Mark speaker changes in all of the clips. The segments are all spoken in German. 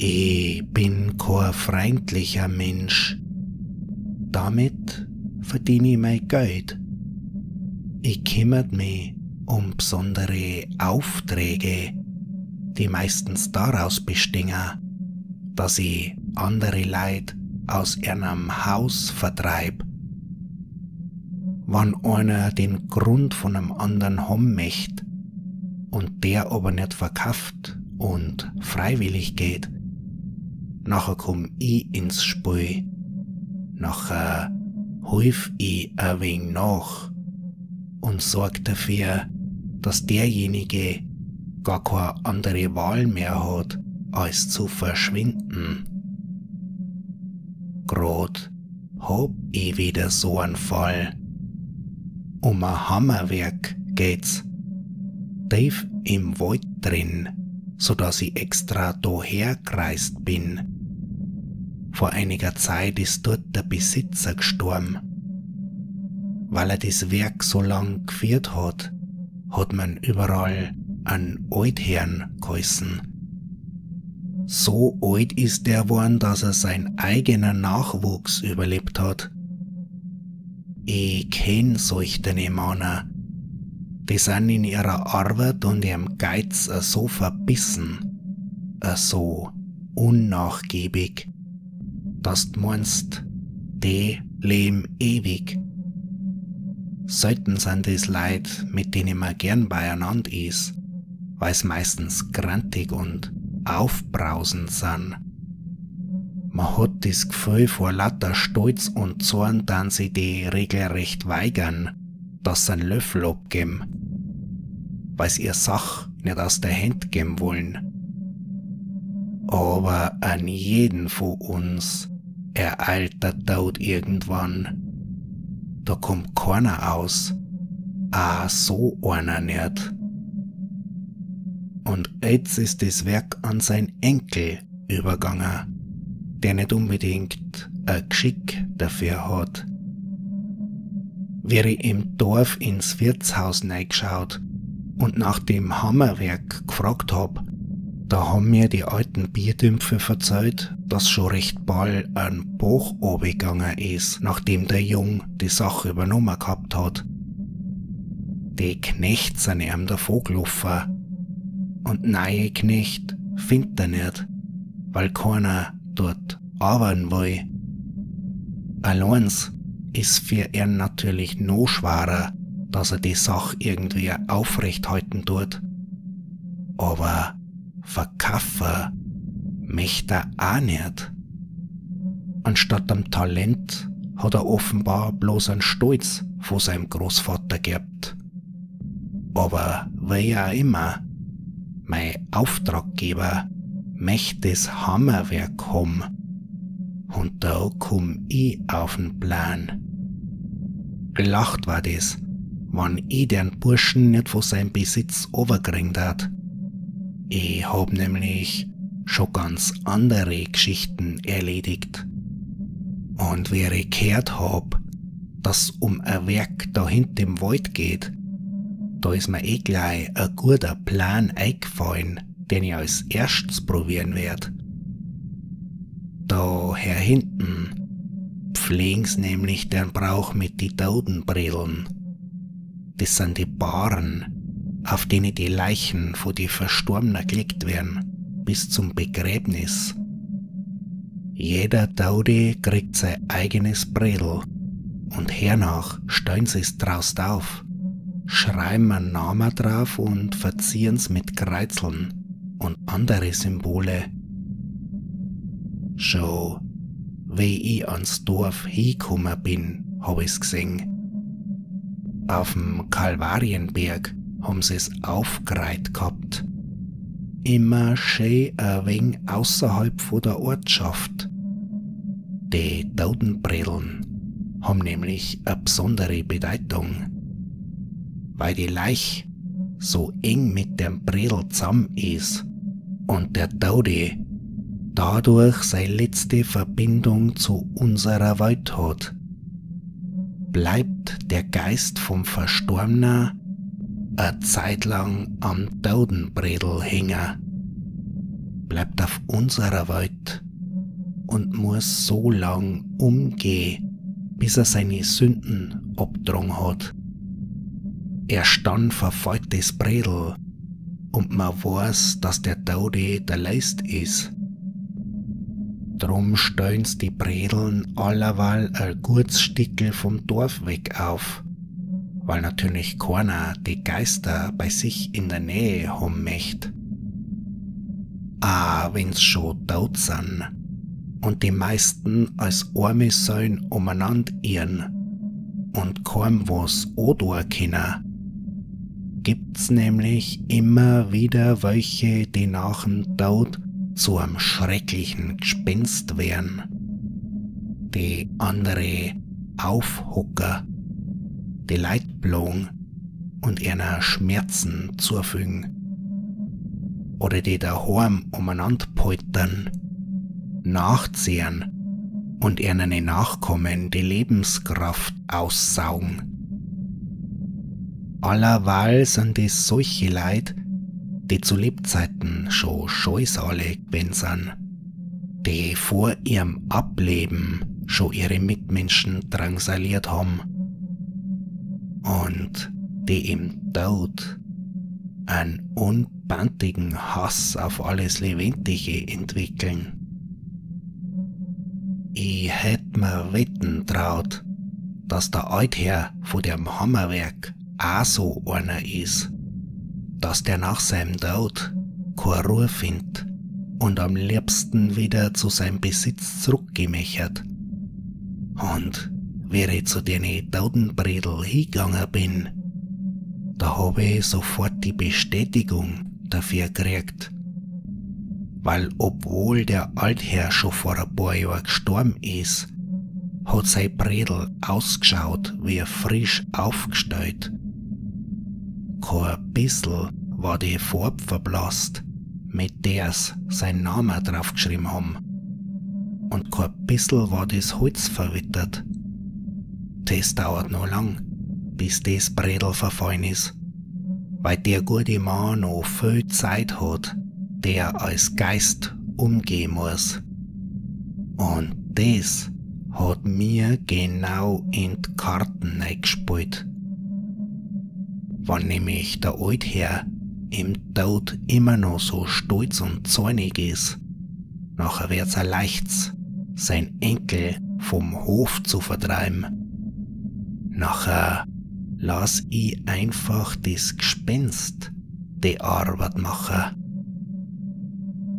Speaker 1: Ich bin kein freundlicher Mensch. Damit verdiene ich mein Geld. Ich kümmert mich um besondere Aufträge, die meistens daraus bestehen, dass ich andere Leute aus einem Haus vertreib. Wenn einer den Grund von einem anderen haben möchte und der aber nicht verkauft und freiwillig geht, nachher komm ich ins Spiel. Nachher hilf ich ein wenig nach und sorg dafür, dass derjenige gar keine andere Wahl mehr hat, als zu verschwinden. Grad hab ich wieder so einen Fall. Um ein Hammerwerk geht's. Tief im Wald drin, so dass ich extra daher gereist bin. Vor einiger Zeit ist dort der Besitzer gestorben. Weil er das Werk so lang geführt hat, hat man überall einen Altherrn geheißen. So alt ist der geworden, dass er sein eigener Nachwuchs überlebt hat. Ich kenn solche Männer. Die sind in ihrer Arbeit und ihrem Geiz so verbissen, so unnachgiebig, dass du meinst, die leben ewig. Selten sind es Leute, mit denen man gern beieinander ist, weil es meistens grantig und aufbrausend sind. Man hat das Gefühl vor lauter Stolz und Zorn, dann sie die regelrecht weigern, dass sie einen Löffel abgeben, weil sie ihr Sach nicht aus der Hand geben wollen. Aber an jeden von uns ereilt der Tod irgendwann da kommt keiner aus. Ah, so einer nicht. Und jetzt ist das Werk an sein Enkel übergangen, der nicht unbedingt ein Geschick dafür hat. Wäre im Dorf ins Wirtshaus reingeschaut und nach dem Hammerwerk gefragt hab, da haben mir die alten Bierdümpfe verzeiht, dass schon recht bald ein Bach gegangen ist, nachdem der Jung die Sache übernommen gehabt hat. Die Knecht sind ihm davon gelaufen. Und neue Knecht findet er nicht, weil keiner dort arbeiten will. Alleins ist für ihn natürlich noch schwerer, dass er die Sache irgendwie aufrecht halten tut. Aber verkaufen möchte er auch nicht. Anstatt am Talent hat er offenbar bloß einen Stolz von seinem Großvater gehabt. Aber wie auch immer, mein Auftraggeber möchte das Hammerwerk haben. Und da komm ich auf den Plan. Gelacht war das, wann ich den Burschen nicht von seinem Besitz overgeringt hat. Ich hab nämlich schon ganz andere Geschichten erledigt. Und wer ich gehört hab, dass um ein Werk da hinten im Wald geht, da ist mir eh gleich ein guter Plan eingefallen, den ich als erstes probieren werd. Da her hinten pflegen's nämlich den Brauch mit die Totenbrillen. Das sind die Baren, auf denen die Leichen vor die Verstorbenen gelegt werden, bis zum Begräbnis. Jeder Taude kriegt sein eigenes Bredel und hernach stellen sie es draust auf, schreiben einen Namen drauf und verziehen's mit Kreuzeln und andere Symbole. Schon wie ich ans Dorf hingekommen bin, hab ich's gesehen. Auf dem Kalvarienberg haben sie es aufgereiht gehabt. Immer schön ein wenig außerhalb von der Ortschaft. Die Totenbrillen haben nämlich eine besondere Bedeutung, weil die Leich so eng mit dem Bredel zusammen ist und der Tode dadurch seine letzte Verbindung zu unserer Welt hat, bleibt der Geist vom Verstorbenen eine Zeit lang am Taudenbredel hängen, bleibt auf unserer Welt und muss so lang umgehen, bis er seine Sünden abdrungen hat. Erst dann verfällt das Bredel und man weiß, dass der Tode der Leist ist. Drum stöhn's die Bredeln allerweil ein gutes Stickel vom Dorf weg auf, weil natürlich keiner die Geister bei sich in der Nähe haben möchte. Ah, wenn's schon tot sind. Und die meisten als arme Säulen umeinander irren. Und kaum was odor können, gibt's nämlich immer wieder welche, die nach dem Tod zu einem schrecklichen Gespenst wären. Die andere Aufhocker, die Leitblogen und ihrer Schmerzen zufügen. Oder die daheim umeinander poltern, nachzehren und ihren Nachkommen die Lebenskraft aussaugen. Allerweil sind es solche Leid, die zu Lebzeiten schon Scheusale gewesen sind, die vor ihrem Ableben schon ihre Mitmenschen drangsaliert haben und die im Tod einen unbandigen Hass auf alles Lebendige entwickeln. Ich hätt mir wetten traut, dass der Altherr von dem Hammerwerk auch so einer ist dass der nach seinem Tod keine Ruhe findet und am liebsten wieder zu seinem Besitz zurückgemächert. Und wie ich zu den Totenbredel hingegangen bin, da habe ich sofort die Bestätigung dafür gekriegt. Weil obwohl der Altherr schon vor ein paar Jahren gestorben ist, hat sein Bredel ausgeschaut wie frisch aufgestellt kein bissl war die Farbe verblasst, mit der's sein Name draufgeschrieben haben. Und kein bissl war das Holz verwittert. Das dauert noch lang, bis das Bredel verfallen ist, weil der gute Mann noch viel Zeit hat, der als Geist umgehen muss. Und das hat mir genau in die Karten eingespielt wenn nämlich der Altherr im Tod immer noch so stolz und zornig ist, nachher wird's er leicht's, sein Enkel vom Hof zu vertreiben. Nachher lass ich einfach das Gespenst die Arbeit machen.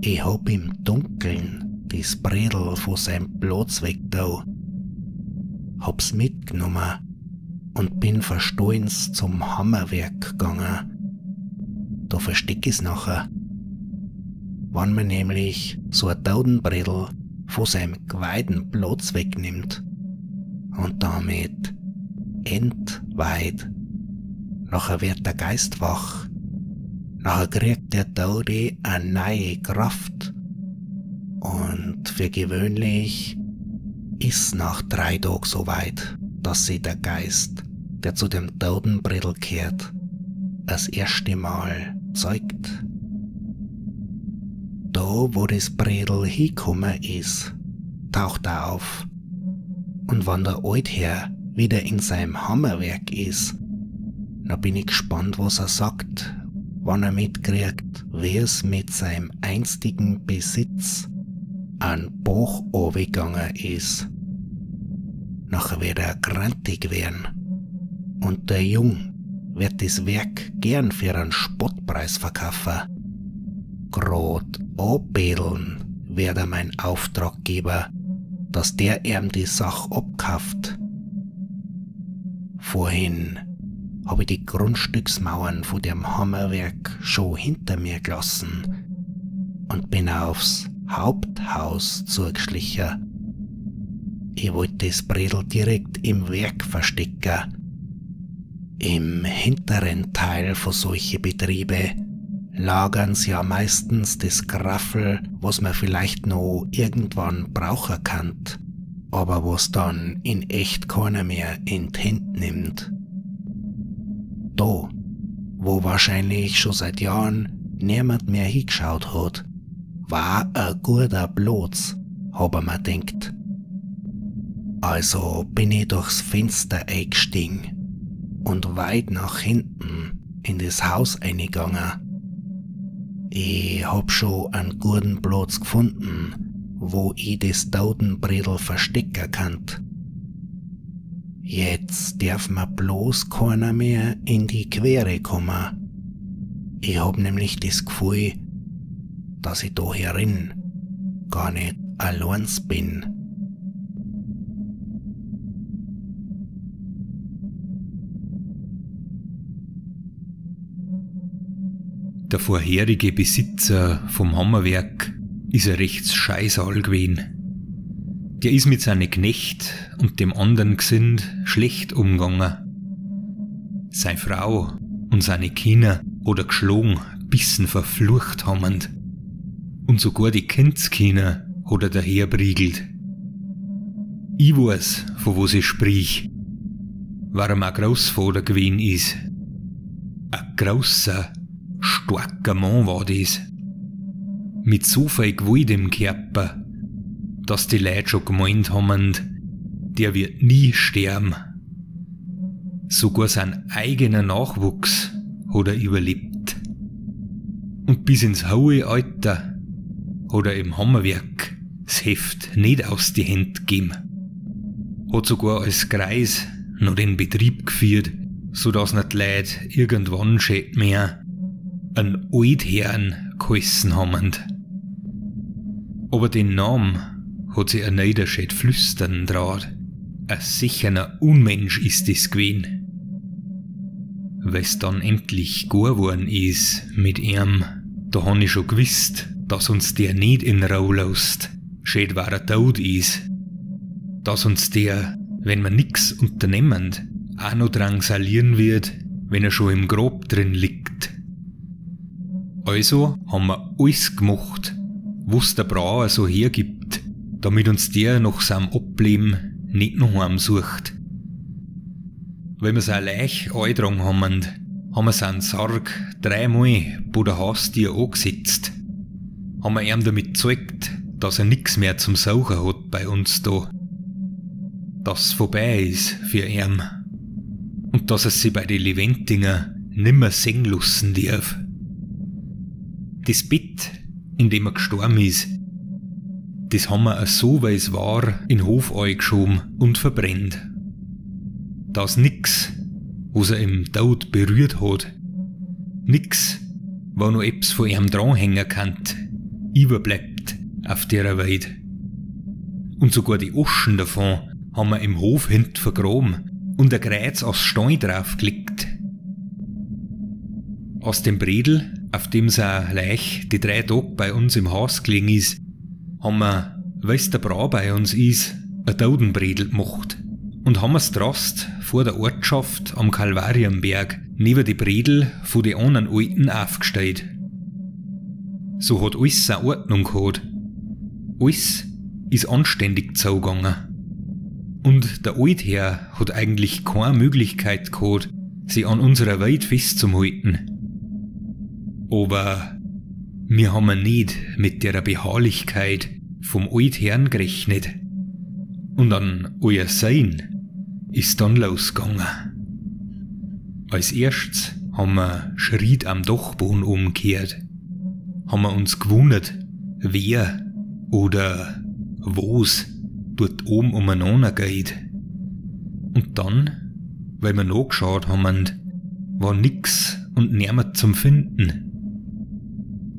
Speaker 1: Ich hab im Dunkeln das Bredel von seinem Platz weg da, hab's mitgenommen und bin verstohlens zum Hammerwerk gegangen. Da versteck ich's nachher. Wann man nämlich so ein Taudenbredel von seinem geweihten Platz wegnimmt und damit entweit. Nachher wird der Geist wach. Nachher kriegt der Tode eine neue Kraft. Und für gewöhnlich ist nach drei Tagen so weit dass sie der Geist, der zu dem Totenbredel kehrt, das erste Mal zeugt. Da, wo das Bredel hinkommen ist, taucht er auf. Und wenn der Altherr wieder in seinem Hammerwerk ist, dann bin ich gespannt, was er sagt, wann er mitkriegt, wie es mit seinem einstigen Besitz an Bach gegangen ist nachher wird er grantig werden. Und der Jung wird das Werk gern für einen Spottpreis verkaufen. Grad abbedeln wird er mein Auftraggeber, dass der ihm die Sache abkauft. Vorhin habe ich die Grundstücksmauern von dem Hammerwerk schon hinter mir gelassen und bin aufs Haupthaus zugeschlichen ich wollte das Bredel direkt im Werk verstecken. Im hinteren Teil von solche Betriebe lagern sie ja meistens das Graffel, was man vielleicht noch irgendwann brauchen kann, aber was dann in echt keiner mehr in die Hand nimmt. Da, wo wahrscheinlich schon seit Jahren niemand mehr hingeschaut hat, war ein guter Platz, hab ich mir denkt. Also bin ich durchs Fenster eingestiegen und weit nach hinten in das Haus eingegangen. Ich hab schon einen guten Platz gefunden, wo ich das Tautenbredel verstecken kann. Jetzt darf mir bloß keiner mehr in die Quere kommen. Ich hab nämlich das Gefühl, dass ich da herin gar nicht allein bin.
Speaker 2: Der vorherige Besitzer vom Hammerwerk ist ein rechts Scheißal gewesen. Der ist mit seinem Knecht und dem anderen Gesind schlecht umgegangen. Seine Frau und seine Kinder oder geschlagen, bissen verflucht hammend. Und sogar die Kindskinder hat er daherbriegelt. Ich weiß, von wo sie sprich, warum ein Großvater gewesen ist. Ein großer, starker Mann war das. Mit so viel Gewalt im Körper, dass die Leute schon gemeint haben, der wird nie sterben. Sogar sein eigener Nachwuchs hat er überlebt. Und bis ins hohe Alter hat er im Hammerwerk das Heft nicht aus die Hände gegeben. Hat sogar als Kreis noch den Betrieb geführt, so dass nicht Leute irgendwann schon mehr einen Altherrn geheißen haben. Aber den Namen hat sie ein Niederschät flüstern draht. Ein sicherer Unmensch ist es gewesen. Weil's dann endlich gar worden is mit ihm, da han ich schon gewusst, dass uns der nicht in Rau lässt, schät war er tot is. Dass uns der, wenn wir nix unternehmend, auch noch drangsalieren wird, wenn er schon im Grab drin liegt. Also haben wir alles gemacht, was der Brauer so hergibt, damit uns der nach seinem Ableben nicht noch sucht. Wenn wir sein Leich eingetragen haben, haben wir seinen Sarg dreimal bei der Haustür angesetzt. Haben wir ihm damit gezeigt, dass er nix mehr zum Sauchen hat bei uns da. Dass es vorbei ist für ihn. Und dass er sich bei den Leventinger nimmer sehen lassen darf. Das Bett, in dem er gestorben ist, das haben wir so, wie es war, in den Hof eingeschoben und verbrennt. Das nix, was er im Tod berührt hat. Nix, wo noch etwas von ihm dranhängen kann, überbleibt auf der Welt. Und sogar die Oschen davon haben wir im Hof hint vergraben und ein Kreuz aus Stein draufgelegt. Aus dem Bredel, auf dem sein Leich die drei Tage bei uns im Haus gelegen ist, haben wir, weil's der Brau bei uns ist, ein Taudenbredel gemacht. Und haben es drast vor der Ortschaft am Kalvarienberg neben die Bredel von den anderen Alten aufgestellt. So hat alles seine Ordnung gehabt. Alles ist anständig zugegangen. Und der Altherr hat eigentlich keine Möglichkeit gehabt, sie an unserer Welt festzuhalten. Aber wir haben nicht mit der Beharrlichkeit vom Altherrn gerechnet. Und an euer Sein ist dann losgegangen. Als erstes haben wir Schritt am Dachboden umgekehrt. Haben wir uns gewundert, wer oder wo's dort oben umeinander geht. Und dann, weil wir nachgeschaut haben, war nix und niemand zum Finden.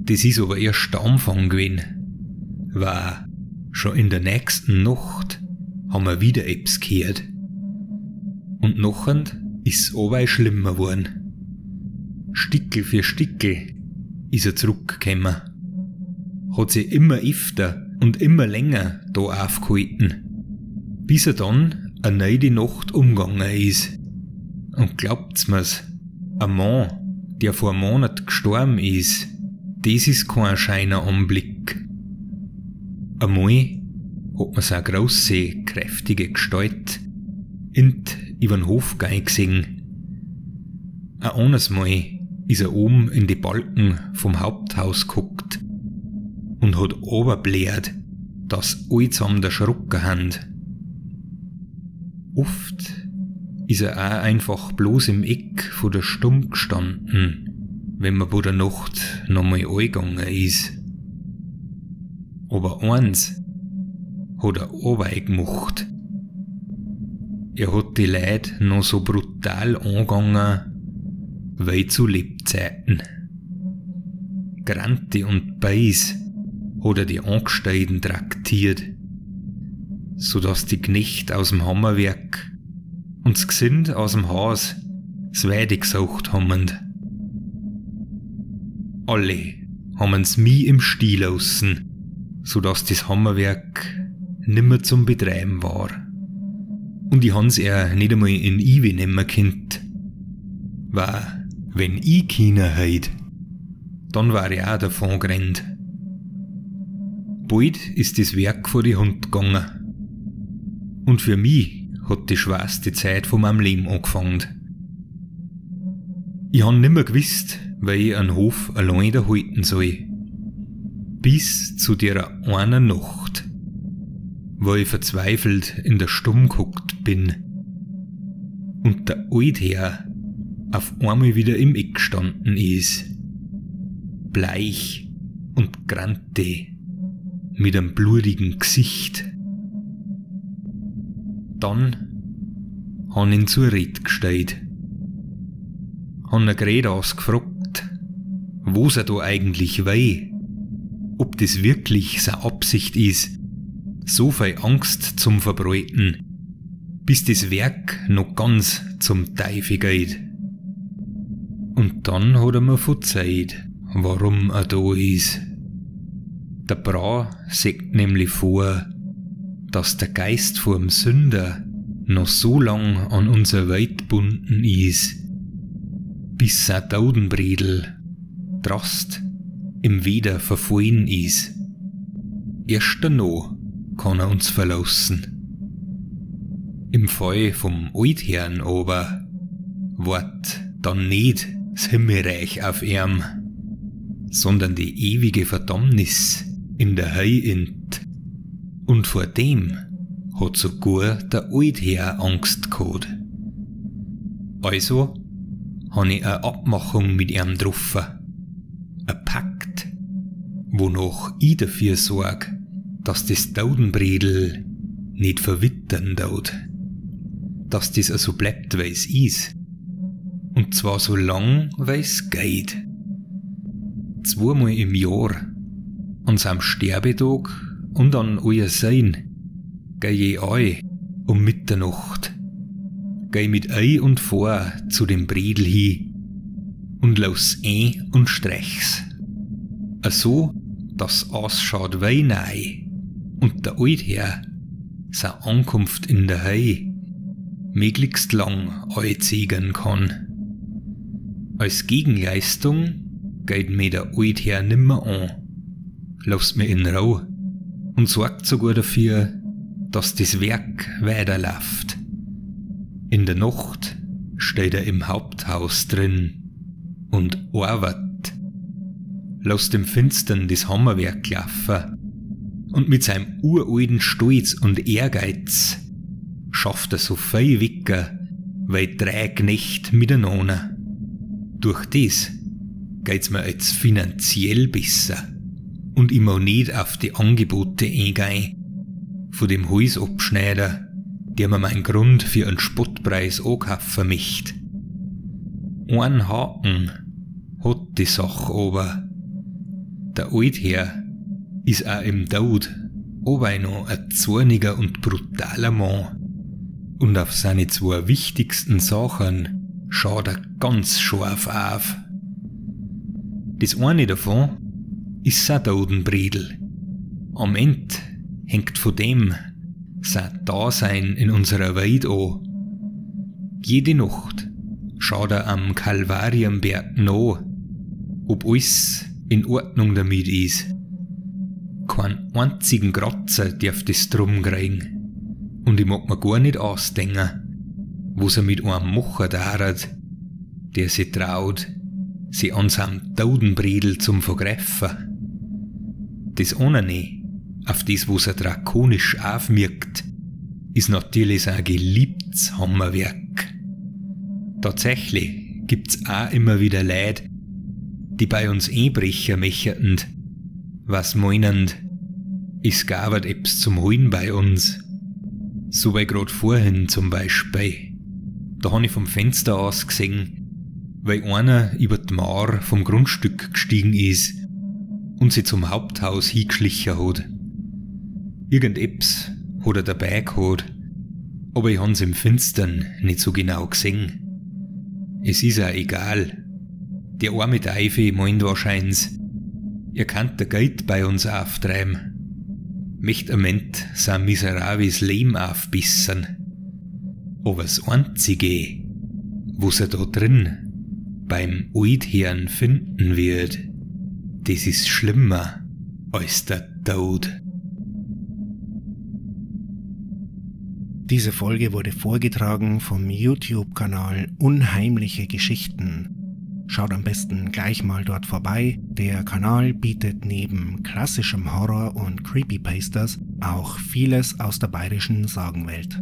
Speaker 2: Das ist aber erst der Anfang gewesen. Weil schon in der nächsten Nacht haben wir wieder etwas gehört. Und nachher ist es schlimmer geworden. Stickel für Stickel ist er zurückgekommen. Hat sich immer öfter und immer länger da aufgehalten. Bis er dann eine neue Nacht umgegangen ist. Und glaubt's mir's, ein Mann, der vor einem Monat gestorben ist, das ist kein scheiner Anblick. Einmal hat man so eine grosse, kräftige Gestalt über den Hof gesehen. Ein anderes Mal ist er oben in die Balken vom Haupthaus guckt und hat oberbläht, dass allsam der Schrucker hand. Oft ist er auch einfach bloß im Eck vor der Stumm gestanden, wenn man bei der Nacht nochmal eingegangen ist. Aber eins hat er auch gemacht. Er hat die Leute noch so brutal angegangen, wie zu Lebzeiten. Grante und Beis hat er die Angestellten traktiert, so dass die Knecht aus dem Hammerwerk und das Gesind aus dem Haus das Weide gesucht haben. Alle haben's mi im Stil aussen, so dass das Hammerwerk nimmer zum Betreiben war. Und ich hans er nicht einmal in Iwe nimmer kennt. War, wenn ich keiner heit, dann war er auch davon gerannt. Bald ist das Werk vor die Hand gegangen. Und für mich hat die schwerste Zeit von meinem Leben angefangen. Ich han nimmer gewusst, weil ich einen Hof allein da halten soll. Bis zu der einen Nacht, wo ich verzweifelt in der Stumm guckt bin und der Altherr auf einmal wieder im Eck gestanden ist. Bleich und grante, mit einem blutigen Gesicht. Dann han ihn zur Red gestellt. Han er grad ausgefragt, wo's er da eigentlich wei, ob das wirklich seine Absicht ist, so viel Angst zum Verbreiten, bis das Werk noch ganz zum Teufel geht. Und dann hat er mir verzeiht, warum er da ist. Der Bra sagt nämlich vor, dass der Geist vorm Sünder noch so lang an unser Weit bunden ist, bis sein Daudenbredel drast im Weder verfallen ist. Erst danach kann er uns verlassen. Im Fall vom Altherrn aber wart dann nicht das Himmelreich auf ihm, sondern die ewige Verdammnis in der Heiint. Und vor dem hat sogar der Altherr Angst gehabt. Also han ich eine Abmachung mit ihm getroffen. Ein Pakt, wonach ich dafür sorg, dass das Daudenbredel nicht verwittern dauert. Dass das also bleibt, wie es ist. Und zwar so lang, wie es geht. Zweimal im Jahr, an seinem Sterbetag und an euer Sein, geh ich ei um Mitternacht. Geh mit ei und vor zu dem Bredel hin und laus ein und streich's. A so, dass ausschaut wie nei und der Altherr seine Ankunft in der Hei möglichst lang einziehen kann. Als Gegenleistung geht mir der Altherr nimmer an, lasst mir in Ruhe und sorgt sogar dafür, dass das Werk weiterläuft. In der Nacht steht er im Haupthaus drin und arbeitet, lasst im Finstern das Hammerwerk laufen und mit seinem uralten Stolz und Ehrgeiz schafft er so viel Wicker wie drei Knecht miteinander. Durch das geht's mir jetzt finanziell besser und ich mag nicht auf die Angebote eingehen von dem Häusabschneider, der mir meinen Grund für einen Spottpreis ankaufen möchte. Ein Haken hat die Sache aber. Der Altherr ist auch im Tod aber noch ein zorniger und brutaler Mann. Und auf seine zwei wichtigsten Sachen schaut er ganz scharf auf. Das eine davon ist sein Totenbredel. Am Ende hängt von dem sein Dasein in unserer Welt an. Jede Nacht schaut er am Kalvarienberg nach, ob alles in Ordnung damit ist. Keinen einzigen Kratzer darf das drum kriegen. Und ich mag mir gar nicht ausdenken, was er mit einem machen darf, der sich traut, sie ansam Taudenbredel zum Vergreifen. Das eine, auf das, was er drakonisch aufwirkt, ist natürlich ein geliebtes Hammerwerk. Tatsächlich gibt's auch immer wieder Leute, die bei uns einbrechen möchten, was meinend, es gab etwas zum Holen bei uns. So wie grad vorhin zum Beispiel. Da habe ich vom Fenster aus gesehen, weil einer über die Mauer vom Grundstück gestiegen ist und sie zum Haupthaus hingeschlichen hat. Irgendetwas hat er dabei gehabt, aber ich hab's im Finstern nicht so genau gesehen. Es ist auch egal. Der arme Teufel meint wahrscheinlich, er kann der Geld bei uns auftreiben. Möcht am Ment sein miserables Leben aufbissen. Aber das Einzige, was er da drin beim Oidherrn finden wird, das ist schlimmer als der Tod.
Speaker 1: Diese Folge wurde vorgetragen vom YouTube-Kanal Unheimliche Geschichten. Schaut am besten gleich mal dort vorbei. Der Kanal bietet neben klassischem Horror und Creepypastas auch vieles aus der bayerischen Sagenwelt.